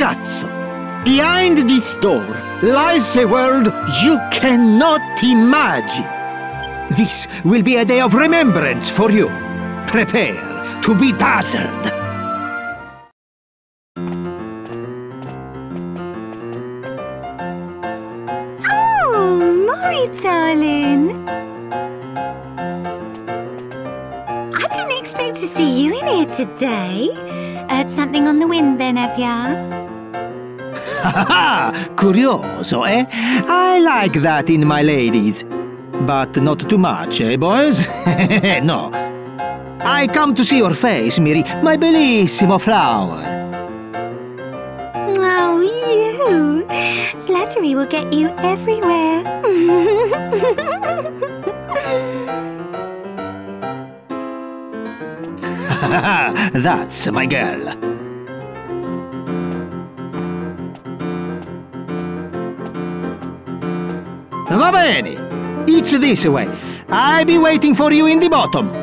Ragazzo, behind this door lies a world you cannot imagine. This will be a day of remembrance for you. Prepare to be dazzled. Curioso, eh? I like that in my ladies. But not too much, eh, boys? no. I come to see your face, Miri, my bellissimo flower. Oh, you. Flattery will get you everywhere. That's my girl. Va bene. It's this way. I'll be waiting for you in the bottom.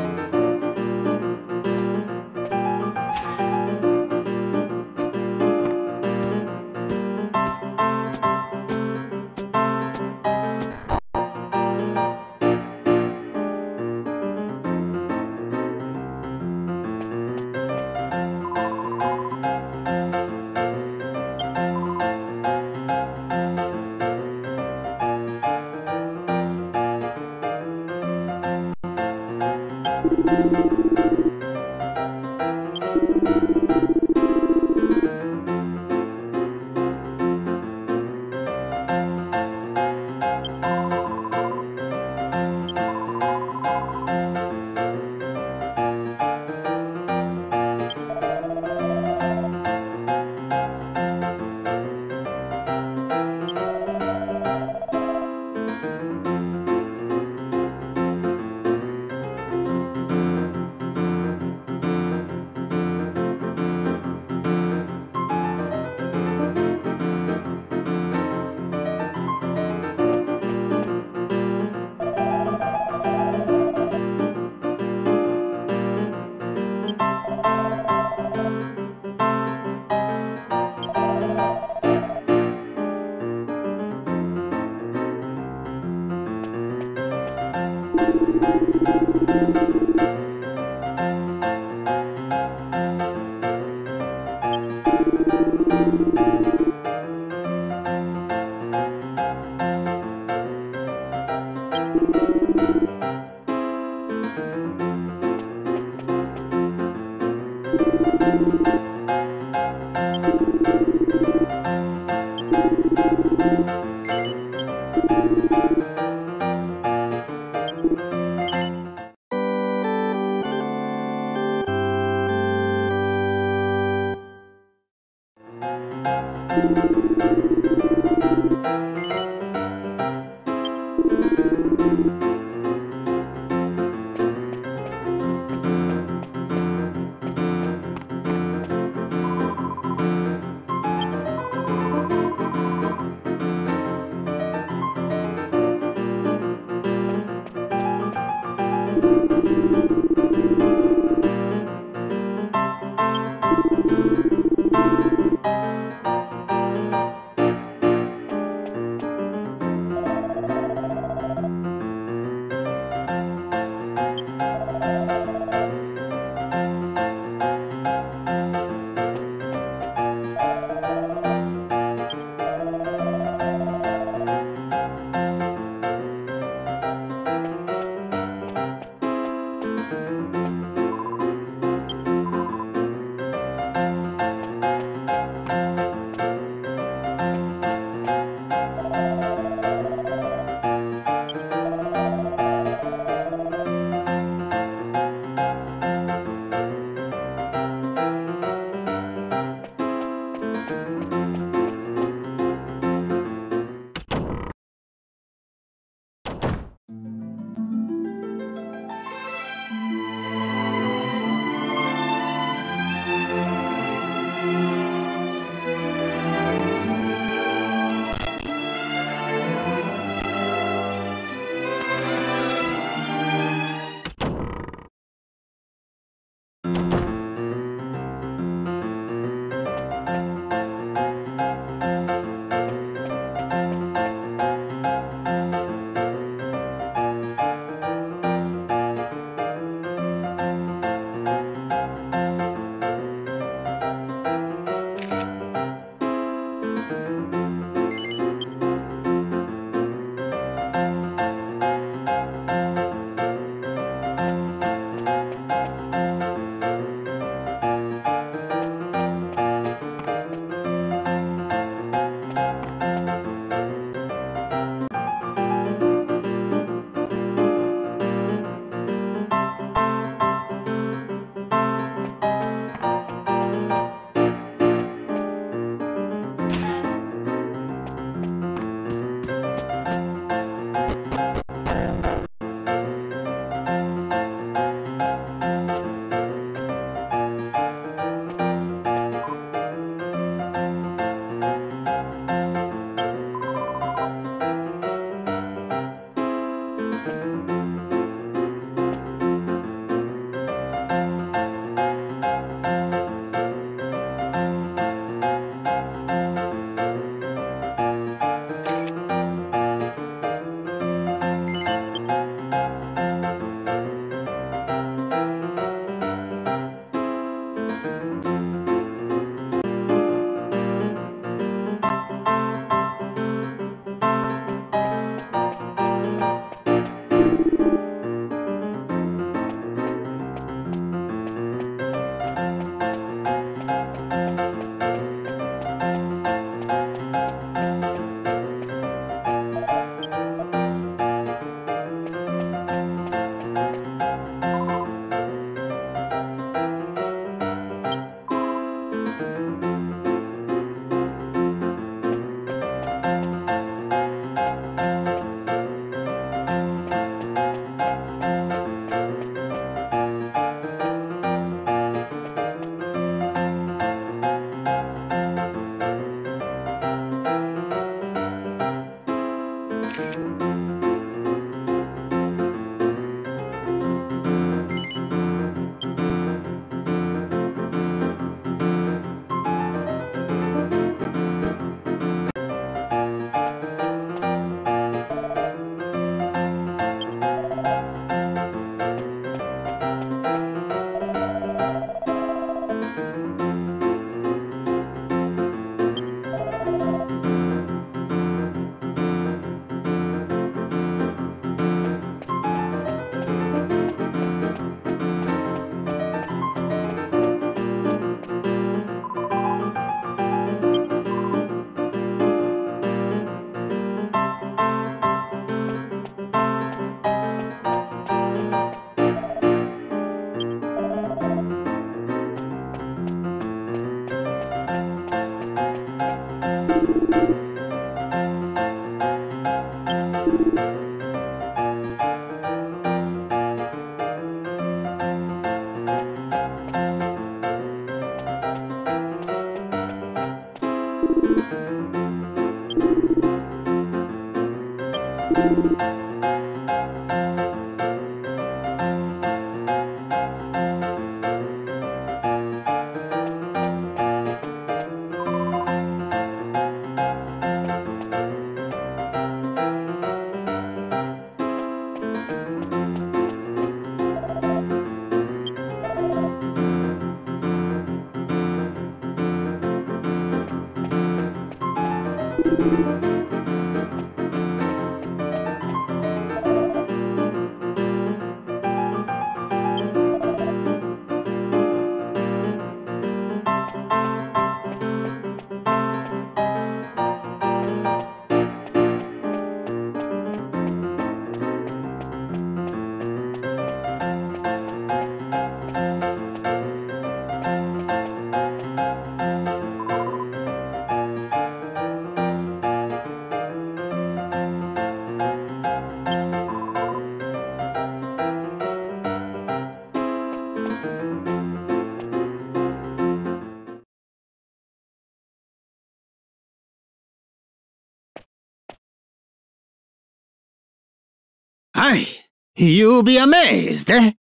You'll be amazed, eh?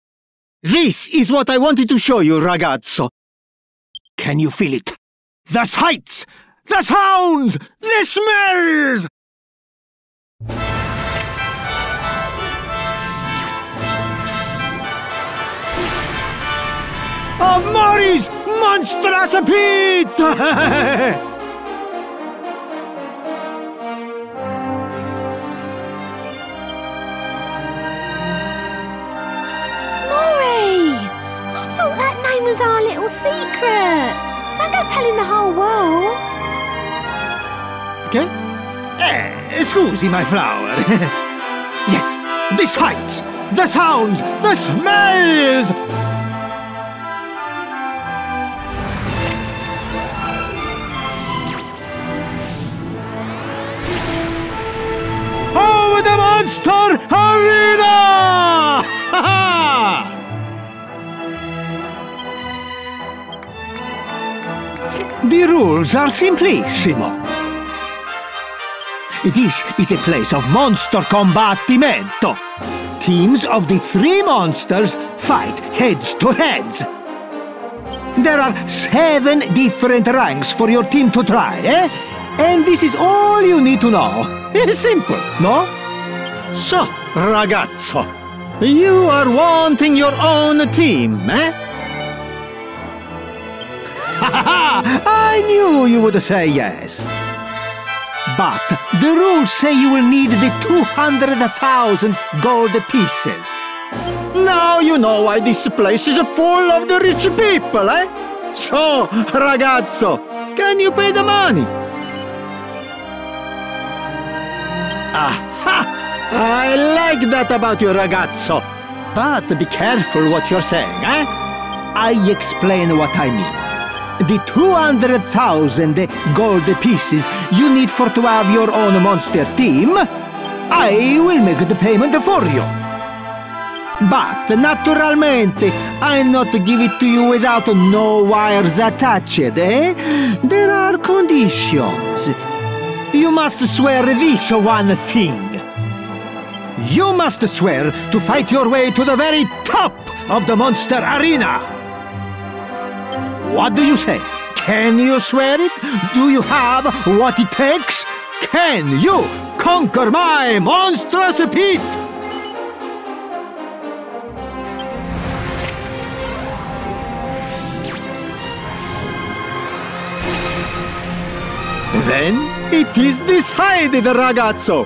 This is what I wanted to show you, ragazzo. Can you feel it? The sights! The sounds! The smells! Amoris Monstras little secret. Don't go telling the whole world. Che? Eh, scusi, my flower. yes, the sights, the sounds, the smells! Oh, the monster arena! The rules are simplissimo. This is a place of monster combattimento. Teams of the three monsters fight heads to heads. There are seven different ranks for your team to try, eh? And this is all you need to know. Simple, no? So, ragazzo, you are wanting your own team, eh? I knew you would say yes. But the rules say you will need the 200,000 gold pieces. Now you know why this place is full of the rich people, eh? So, ragazzo, can you pay the money? Aha! I like that about you, ragazzo. But be careful what you're saying, eh? I explain what I mean. The 200,000 gold pieces you need for to have your own monster team, I will make the payment for you. But, naturalmente, I not give it to you without no wires attached, eh? There are conditions. You must swear this one thing. You must swear to fight your way to the very top of the monster arena. What do you say? Can you swear it? Do you have what it takes? Can you conquer my monstrous pit? Then it is decided, ragazzo.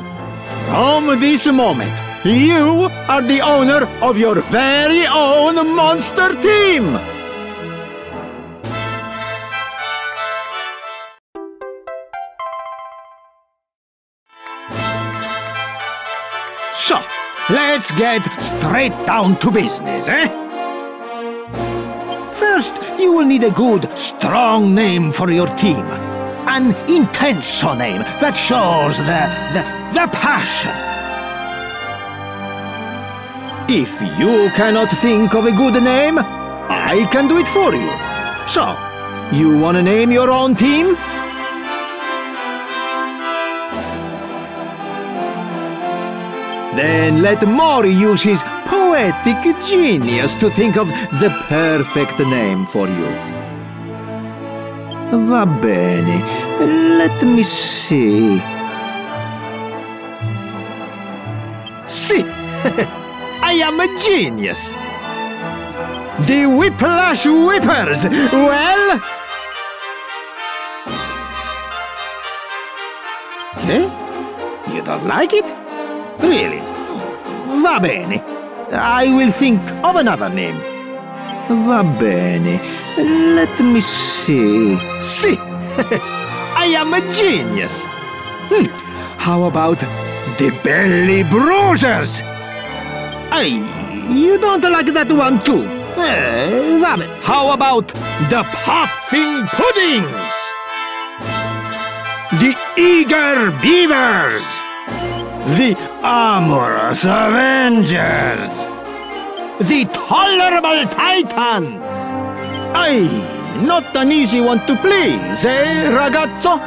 From this moment, you are the owner of your very own monster team. Get straight down to business, eh? First, you will need a good, strong name for your team. An intenso name that shows the, the, the passion. If you cannot think of a good name, I can do it for you. So, you want to name your own team? Then let Morrie use his poetic genius to think of the perfect name for you. Va bene, let me see. See, I am a genius. The Whiplash Whippers. Well? Eh? You don't like it? Really? Va bene. I will think of another name. Va bene. Let me see. See, I am a genius. Hmm. How about the Belly Bruisers? Hey, you don't like that one too? Va bene. How about the Puffing Puddings? The Eager Beavers? The Amorous Avengers? The Tolerable Titans? Aye, not an easy one to please, eh, ragazzo?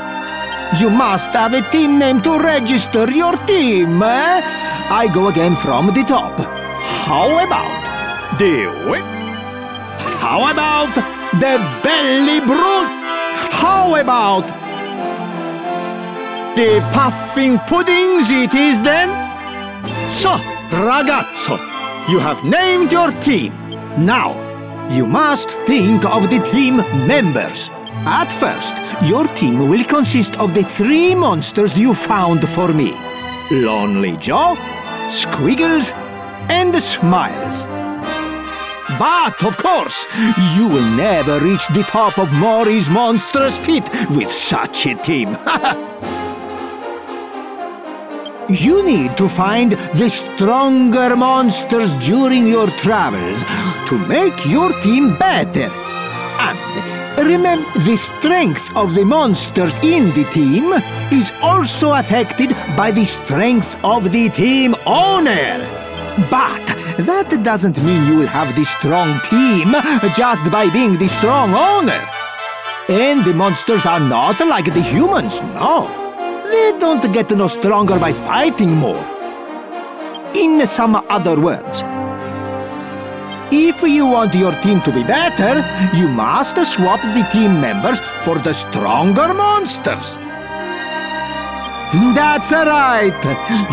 You must have a team name to register your team, eh? I go again from the top. How about the whip? How about the belly brute? How about the puffing puddings it is then? So, ragazzo, you have named your team. Now, you must think of the team members. At first, your team will consist of the three monsters you found for me. Lonely Joe, Squiggles, and Smiles. But, of course, you will never reach the top of Morrie's monstrous pit with such a team. You need to find the stronger monsters during your travels to make your team better. And remember, the strength of the monsters in the team is also affected by the strength of the team owner. But that doesn't mean you will have the strong team just by being the strong owner. And the monsters are not like the humans, no. They don't get no stronger by fighting more. In some other words, if you want your team to be better, you must swap the team members for the stronger monsters. That's right.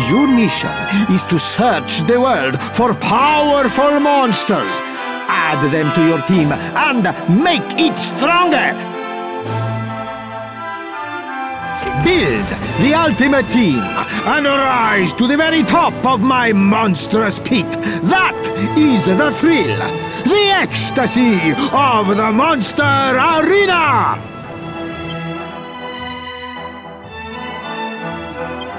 Your mission is to search the world for powerful monsters. Add them to your team and make it stronger. Build the ultimate team and rise to the very top of my monstrous pit. That is the thrill, the ecstasy of the Monster Arena!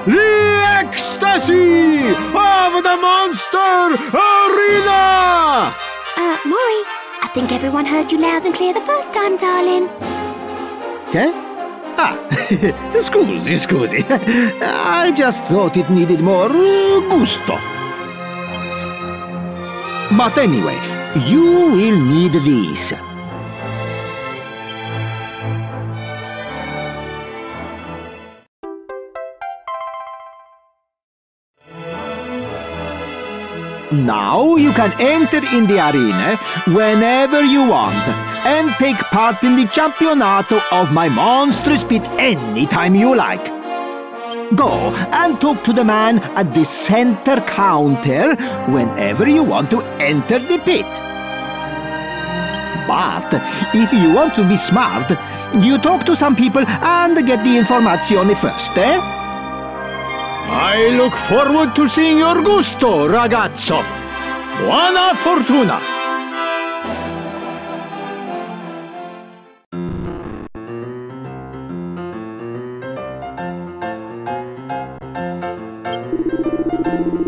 The ecstasy of the Monster Arena! Uh, Morrie, I think everyone heard you loud and clear the first time, darling. Okay? Ah, scusi, scusi. I just thought it needed more uh, gusto. But anyway, you will need these. Now you can enter in the arena whenever you want and take part in the Championato of my monstrous pit anytime you like. Go and talk to the man at the center counter whenever you want to enter the pit. But if you want to be smart, you talk to some people and get the information first, eh? I look forward to seeing your gusto, ragazzo. Buona fortuna!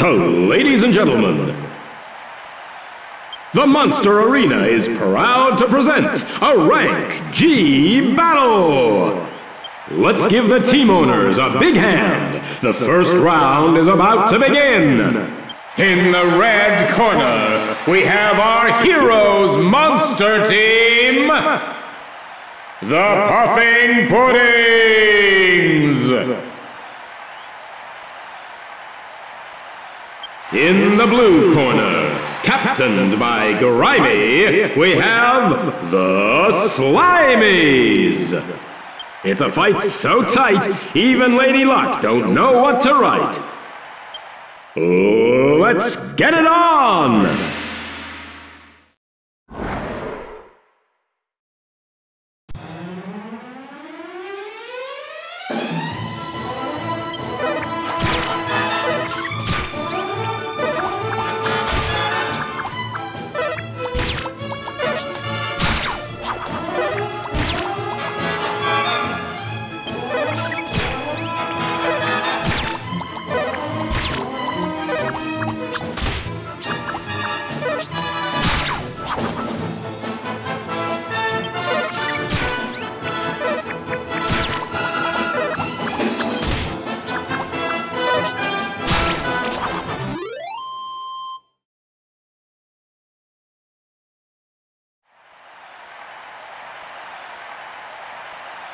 Ladies and gentlemen, the Monster Arena is proud to present a Rank G battle. Let's give the team owners a big hand. The first round is about to begin. In the red corner, we have our Heroes Monster Team, the Puffing Puddings. In the blue corner, captained by Grimy, we have the Slimies. It's a fight so tight, even Lady Luck don't know what to write. Let's get it on!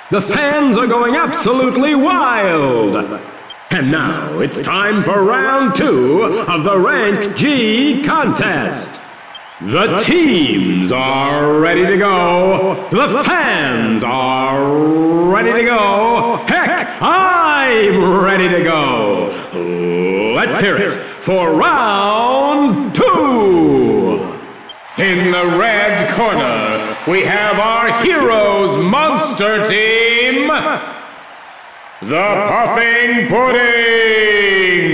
The fans are going absolutely wild! And now it's time for round two of the Rank G contest. The teams are ready to go. The fans are ready to go. Heck, I'm ready to go. Let's hear it for round two. In the red corner, we have our Heroes Monster Team, the Puffing Puddings.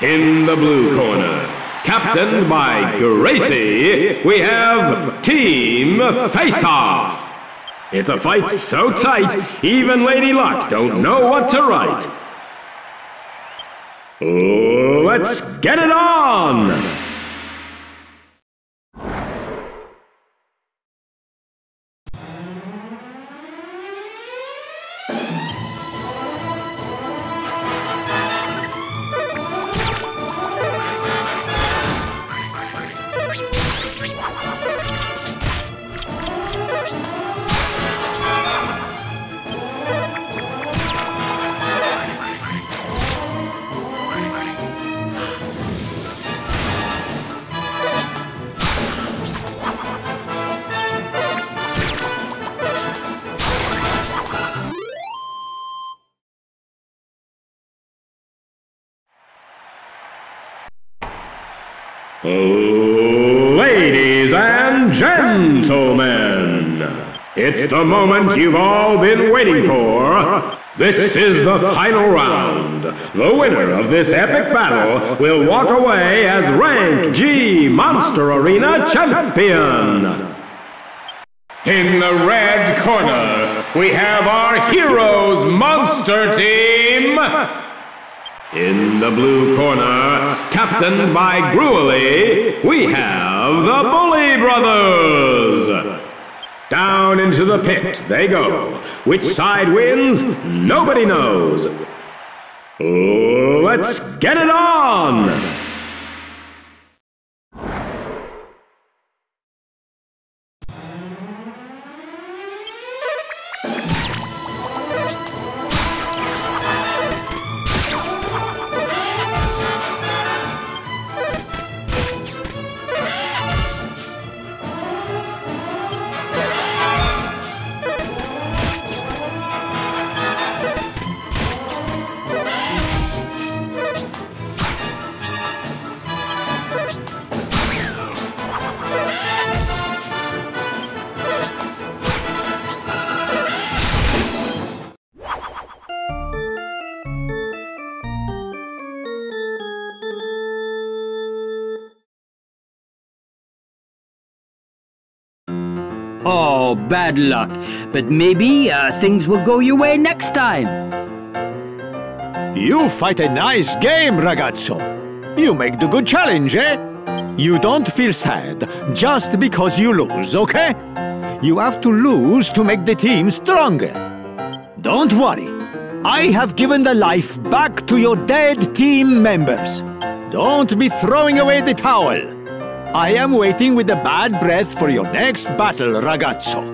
In the blue corner, captained by Gracie, we have Team Face Off. It's a fight so tight, even Lady Luck don't know what to write. Let's get it on! The moment you've all been waiting for. This is the final round. The winner of this epic battle will walk away as Rank G Monster Arena Champion. In the red corner, we have our Heroes Monster Team. In the blue corner, captained by Gruely, we have the Bully Brothers. Down into the pit they go. Which side wins, nobody knows. Let's get it on! Oh, bad luck. But maybe uh, things will go your way next time. You fight a nice game, ragazzo. You make the good challenge, eh? You don't feel sad just because you lose, okay? You have to lose to make the team stronger. Don't worry. I have given the life back to your dead team members. Don't be throwing away the towel. I am waiting with a bad breath for your next battle, ragazzo.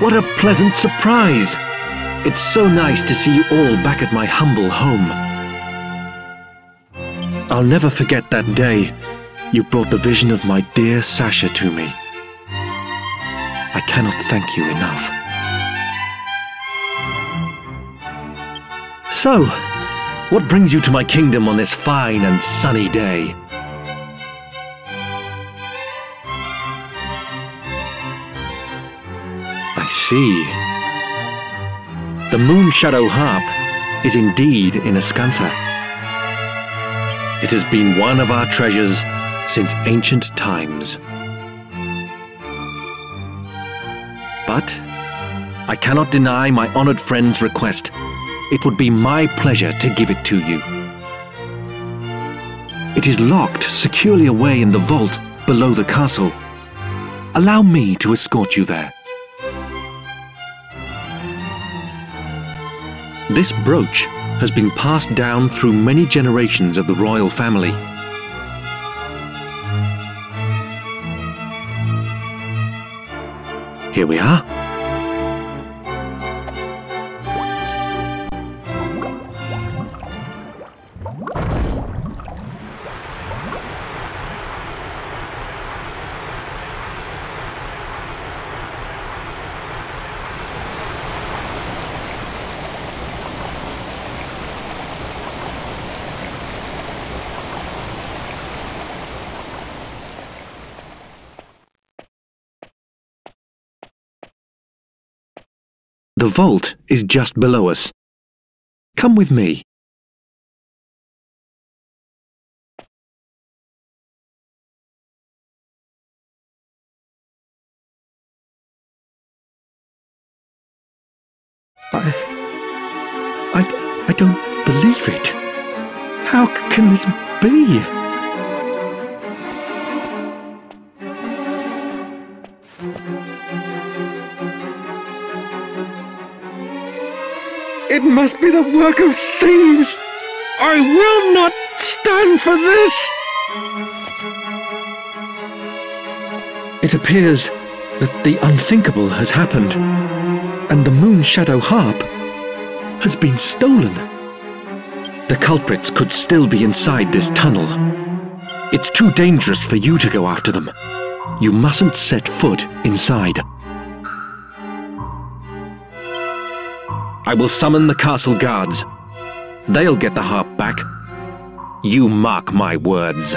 What a pleasant surprise! It's so nice to see you all back at my humble home. I'll never forget that day you brought the vision of my dear Sasha to me. I cannot thank you enough. So, what brings you to my kingdom on this fine and sunny day? The Moon Shadow Harp is indeed in Ascantha. It has been one of our treasures since ancient times. But I cannot deny my honored friend's request. It would be my pleasure to give it to you. It is locked securely away in the vault below the castle. Allow me to escort you there. This brooch has been passed down through many generations of the royal family. Here we are. The vault is just below us. Come with me. I, I, I don't believe it. How can this be? It must be the work of thieves. I will not stand for this. It appears that the unthinkable has happened, and the Moon Shadow Harp has been stolen. The culprits could still be inside this tunnel. It's too dangerous for you to go after them. You mustn't set foot inside. I will summon the castle guards. They'll get the harp back. You mark my words.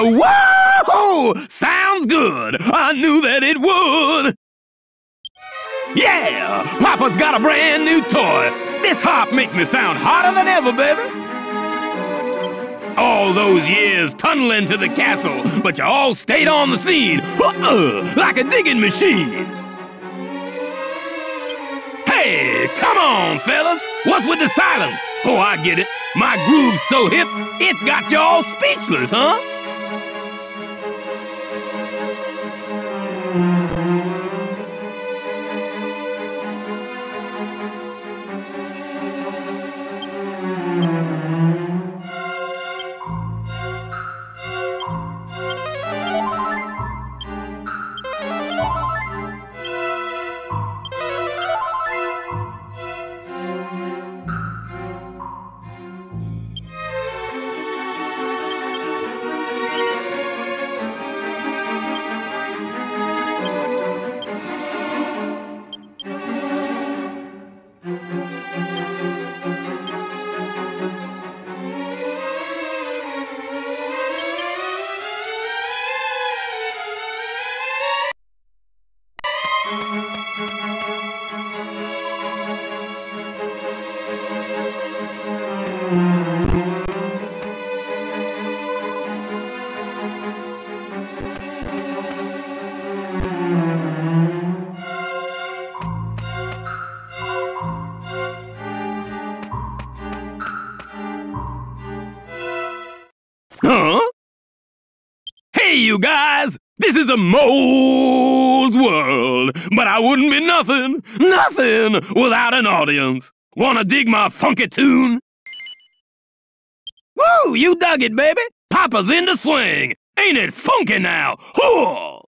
Whoa! Sounds good. I knew that it would. Yeah! Papa's got a brand new toy. This hop makes me sound hotter than ever, baby. All those years tunneling to the castle, but you all stayed on the scene, uh-uh, like a digging machine. Hey, come on, fellas. What's with the silence? Oh, I get it. My groove's so hip, it's got you all speechless? Huh? Is a mole's world, but I wouldn't be nothing, nothing without an audience. Wanna dig my funky tune? Woo! You dug it, baby! Papa's in the swing! Ain't it funky now? Hoo!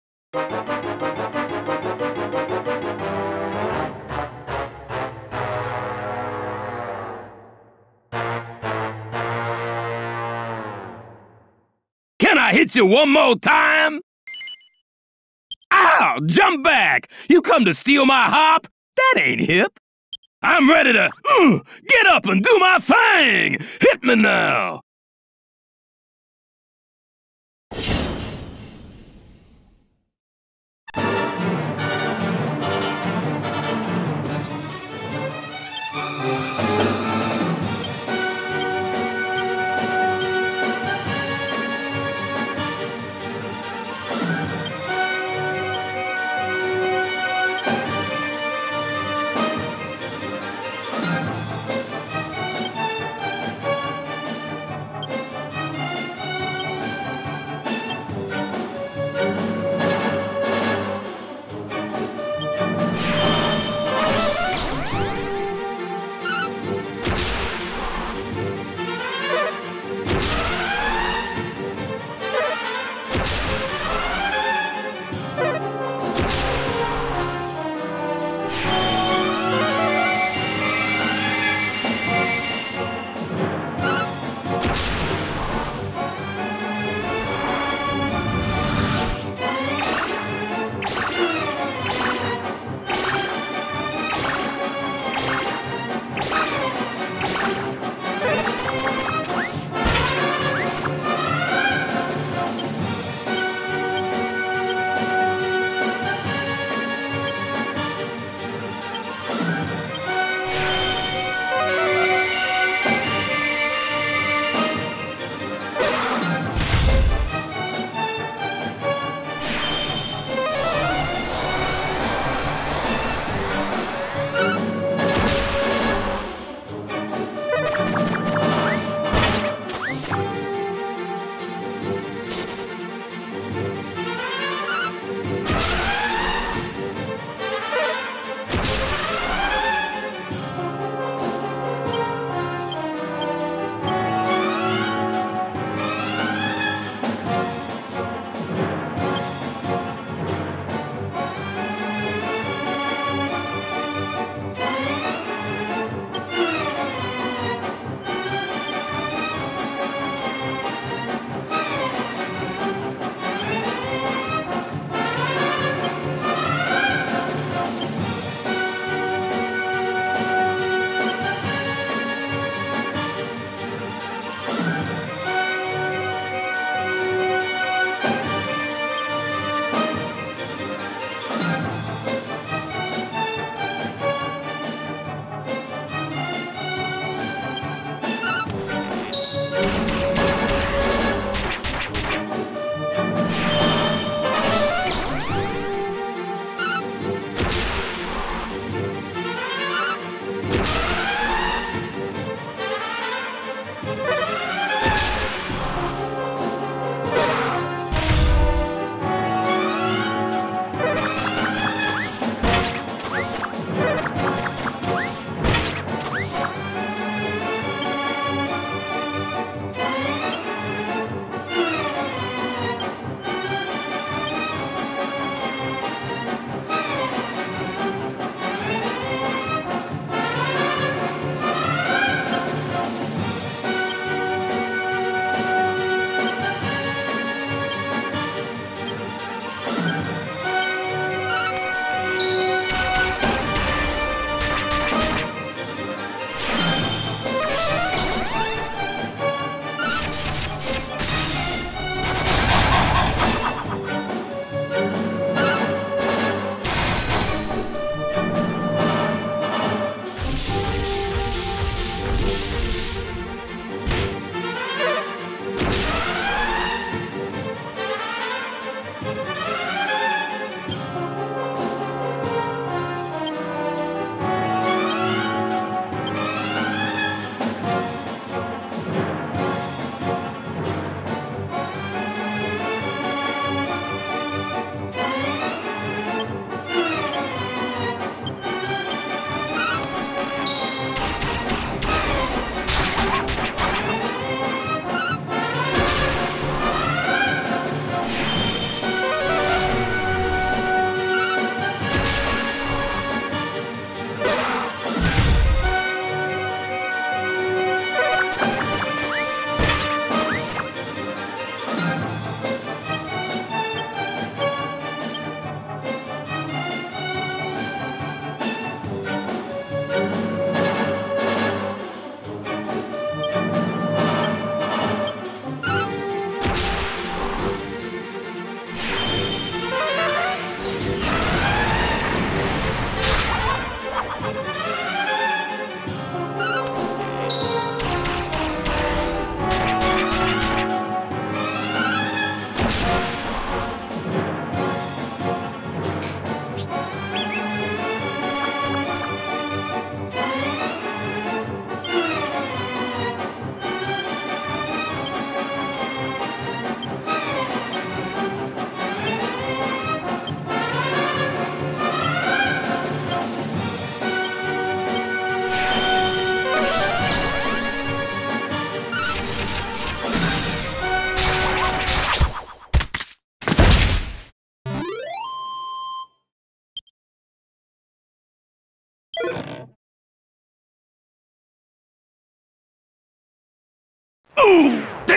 Can I hit you one more time? Ow! Jump back! You come to steal my hop? That ain't hip. I'm ready to uh, get up and do my thing! Hit me now!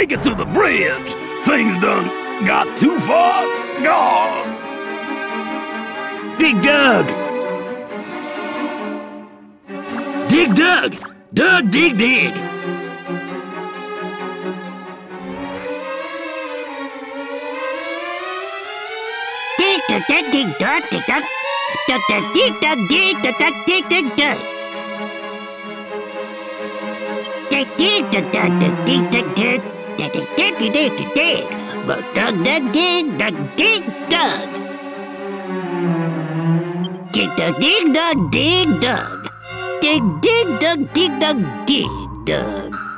make it to the bridge, things done got too far gone. Dig Dug! Dig Dug! Dug Dig Dig! Dig Dug Dug Dig Dug Dig Dug Dug Dug Dig Dug Dig Dug Dug Dig Dig Dug Dig Dug Dug Dig Dug Dug dig, dig. Dig, dig, dig, dig. But dug, dug, dig, dug, dig, dug. Dig, dug, dig, dug, dig, dug. Dig, dig, dug, dig, dug, dig, dug.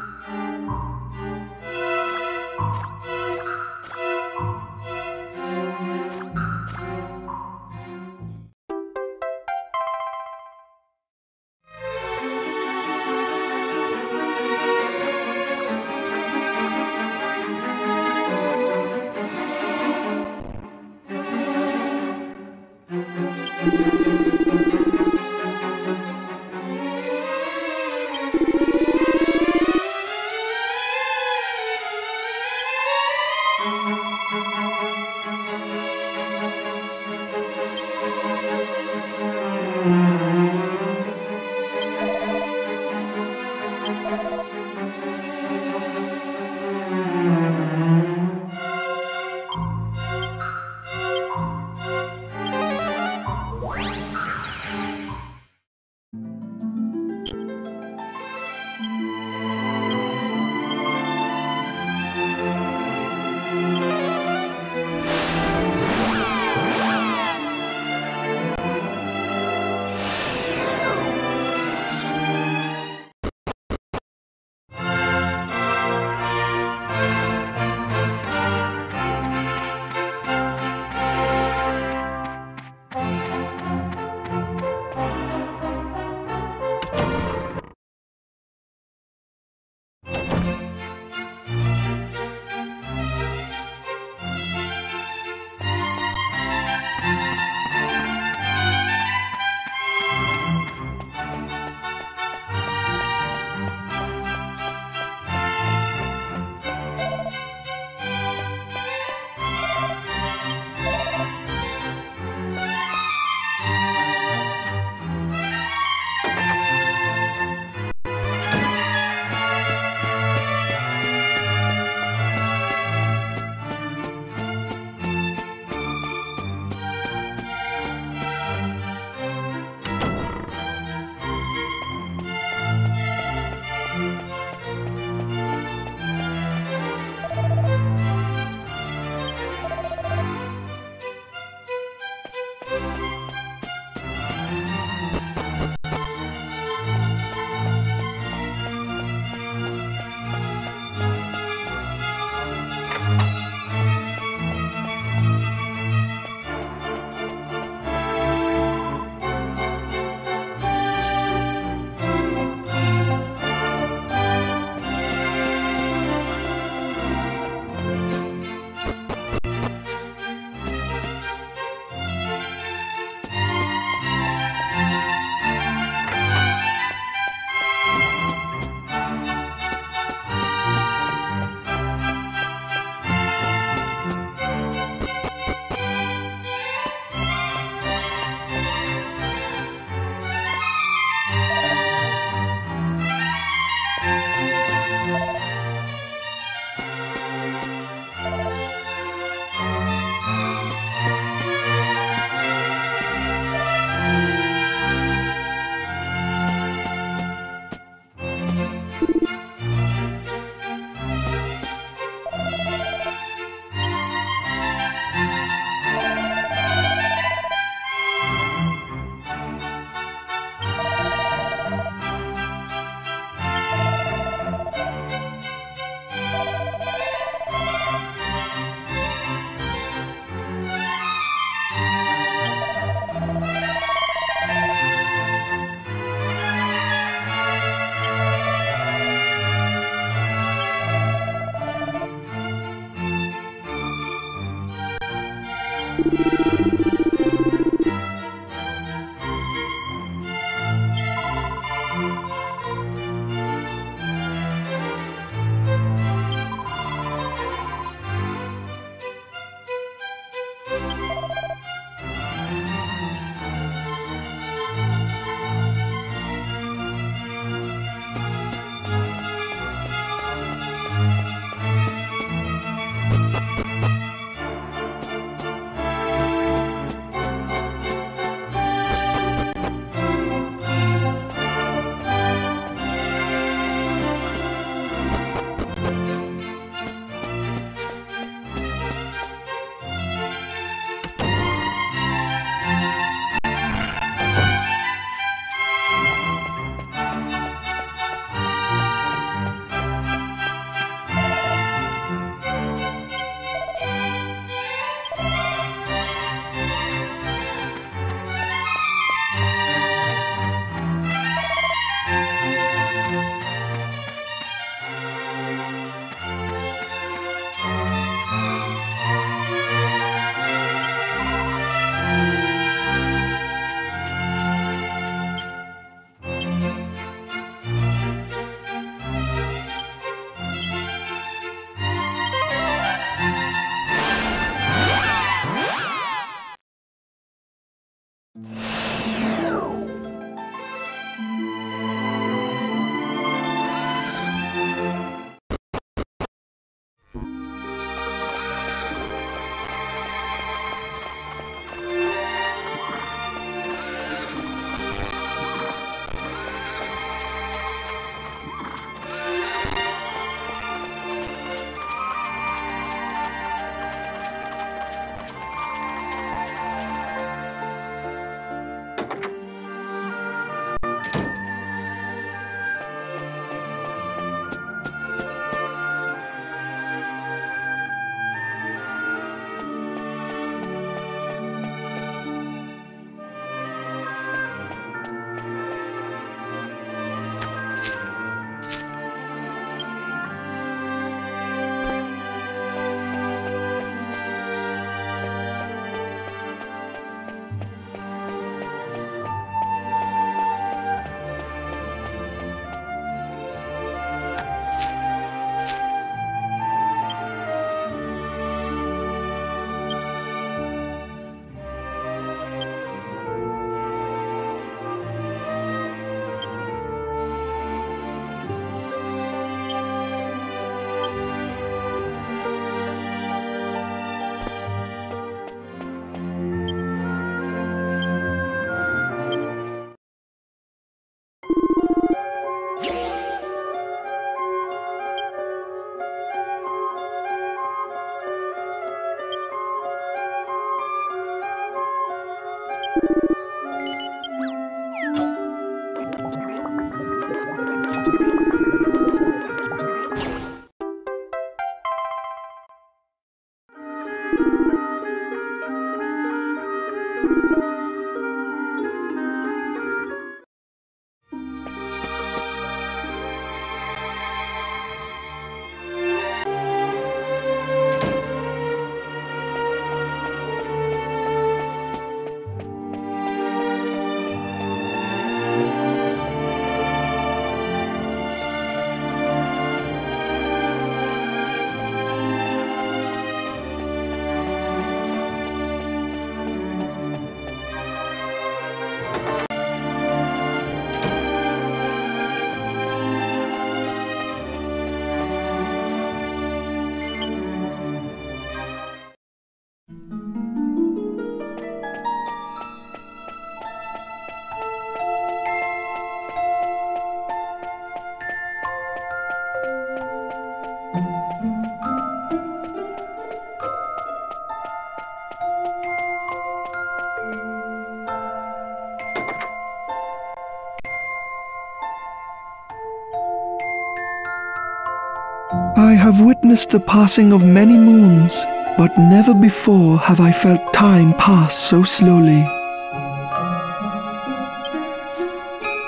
I have witnessed the passing of many moons, but never before have I felt time pass so slowly.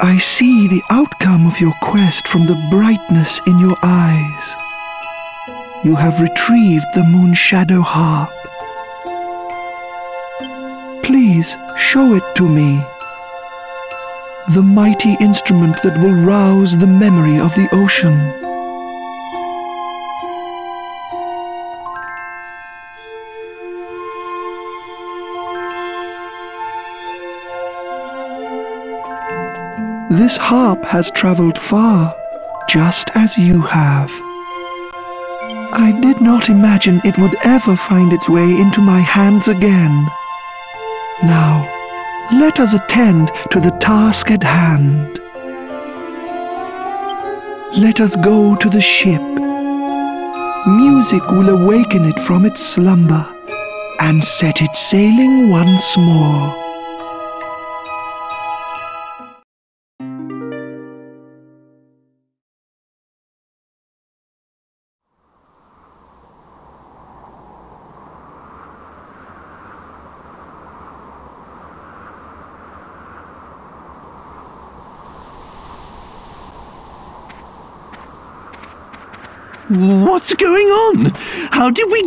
I see the outcome of your quest from the brightness in your eyes. You have retrieved the moon shadow harp. Please show it to me. The mighty instrument that will rouse the memory of the ocean. This harp has traveled far, just as you have. I did not imagine it would ever find its way into my hands again. Now, let us attend to the task at hand. Let us go to the ship. Music will awaken it from its slumber and set it sailing once more. How did we.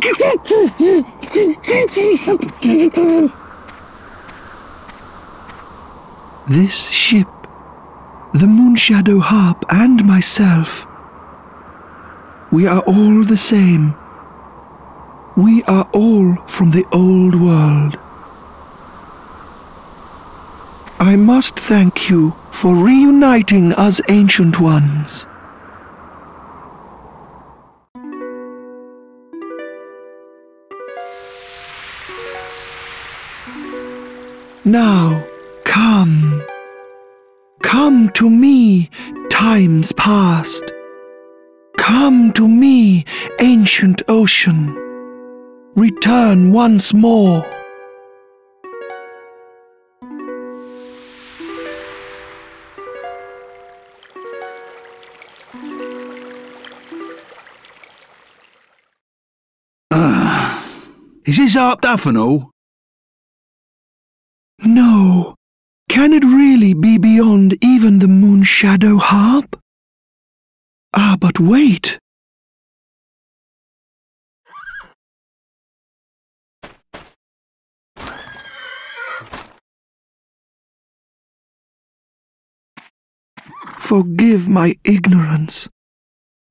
This ship, the Moonshadow Harp, and myself. We are all the same. We are all from the old world. I must thank you for reuniting us ancient ones. Now, come. Come to me, times past. Come to me, ancient ocean. Return once more. Is this harp Daffodil? No. Can it really be beyond even the moon shadow harp? Ah, but wait. Forgive my ignorance.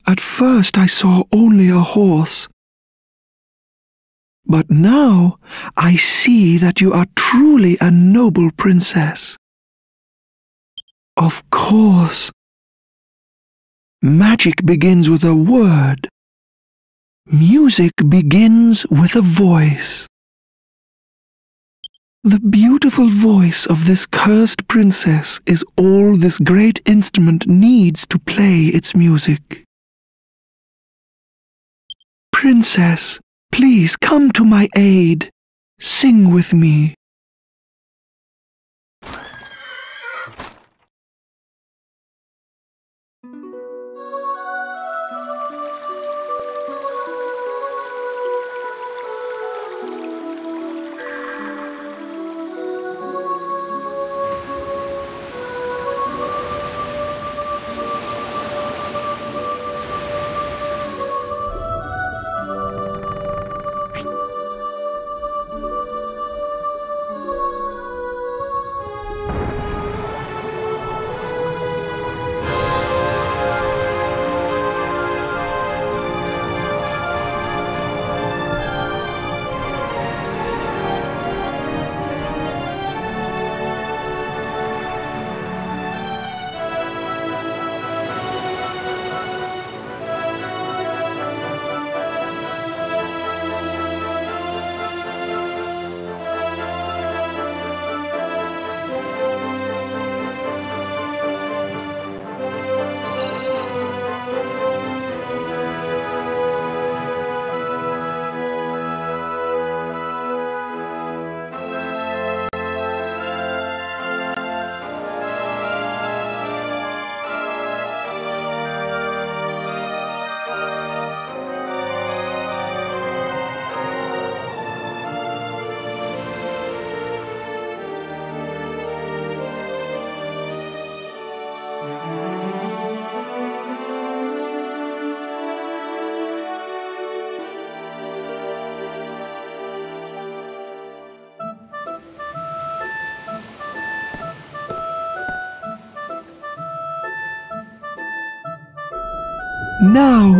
At first I saw only a horse. But now I see that you are truly a noble princess. Of course. Magic begins with a word. Music begins with a voice. The beautiful voice of this cursed princess is all this great instrument needs to play its music. Princess, please come to my aid. Sing with me.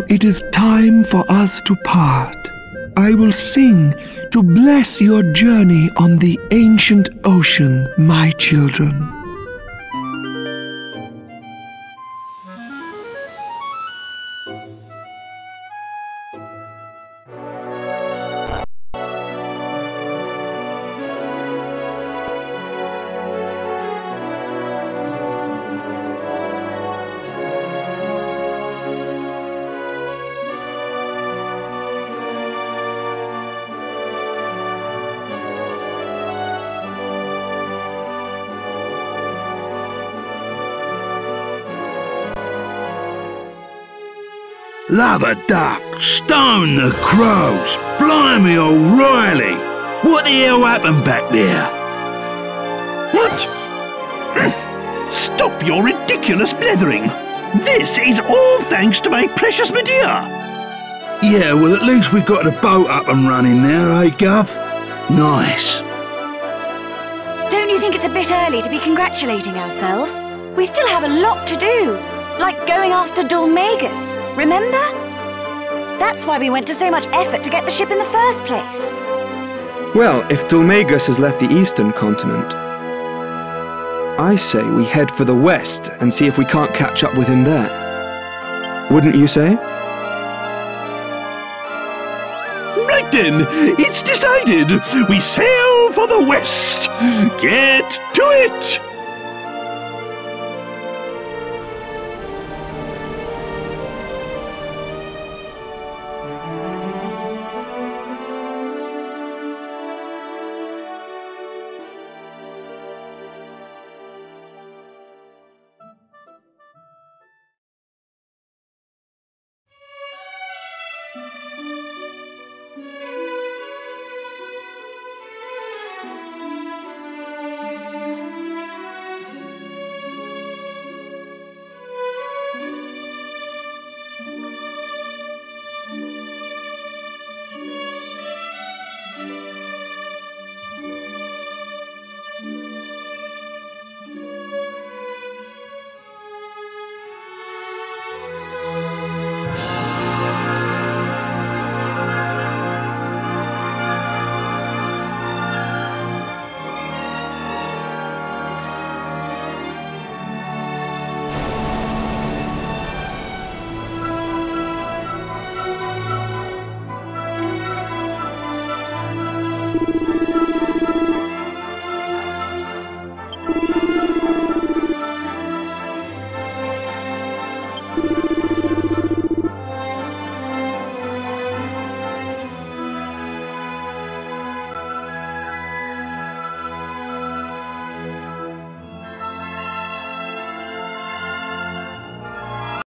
It is time for us to part. I will sing to bless your journey on the ancient ocean, my children. Lava duck, stone the crows, blimey O'Reilly! What the hell happened back there? What? Stop your ridiculous blethering! This is all thanks to my precious Medea! Yeah, well at least we've got the boat up and running there, eh, Gov? Nice. Don't you think it's a bit early to be congratulating ourselves? We still have a lot to do, like going after Dhoulmagus, remember? That's why we went to so much effort to get the ship in the first place. Well, if Dhoulmagus has left the eastern continent, I say we head for the west and see if we can't catch up with him there. Wouldn't you say? Right then, it's decided. We sail for the west. Get to it!